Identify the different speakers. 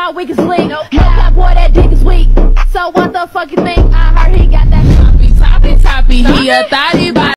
Speaker 1: But to my weakest link, no cap, boy, that dick is weak. So what the fuck you think? I heard he got that
Speaker 2: toppy, toppy, toppy. He a thotty